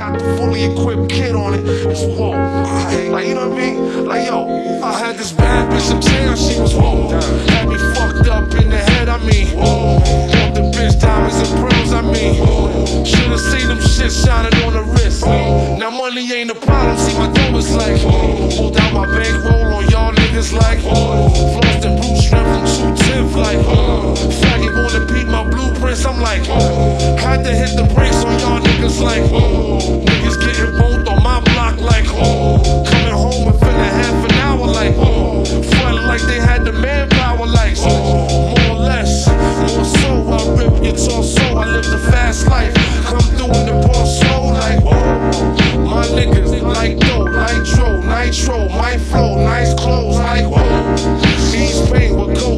equipped kid on it. It's whoa. Like, you know what I mean? Like, yo, I had this bad bitch in town, she was whoa. Had me fucked up in the head, I mean. Whoa. Bought the bitch diamonds and pearls, I mean. whoa. Should've seen them shit shining on the wrist. Now money ain't a problem, see my dough is like. whoa. Pulled out my bankroll on y'all niggas like. Flossed and blue shrimp from 210 like. Uh, Faggot wanna peep my blueprints, I'm like. Uh, had to hit the brakes on y'all niggas like. Uh, niggas getting boned on my block like. Coming home within a half an hour like. Frontin' like they had the manpower like. More or less, more so, I rip your torso. I live the fast life. Come through in the ball slow like. My niggas like dough, nitro, nitro, my flow, nice clothes like whoa. Ease pain with cocaine